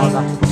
Pennsylvania,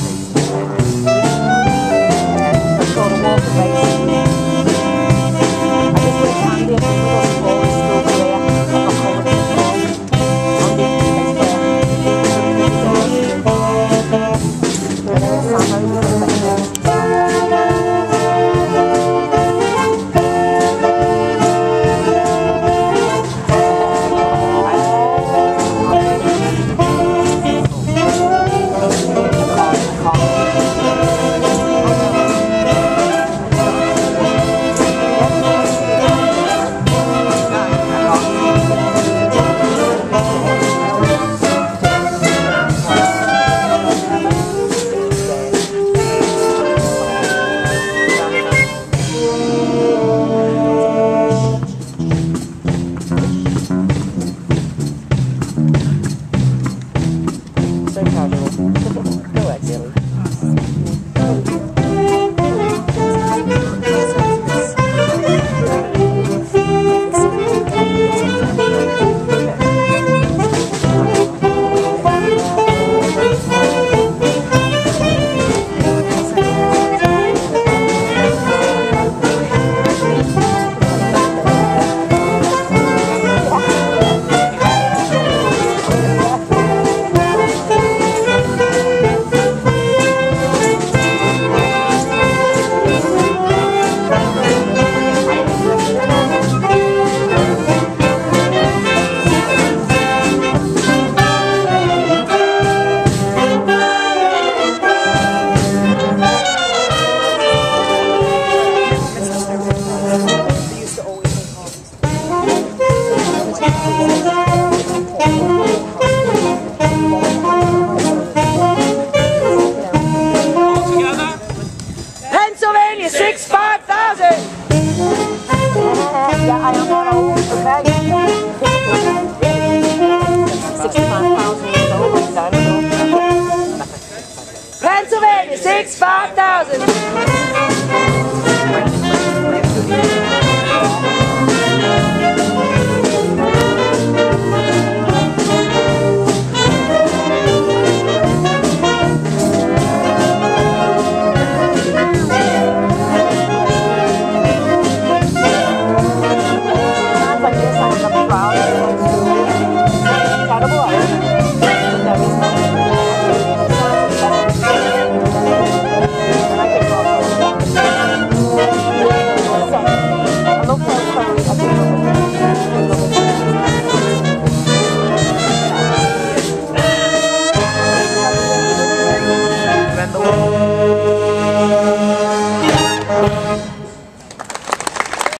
Pennsylvania, six five thousand.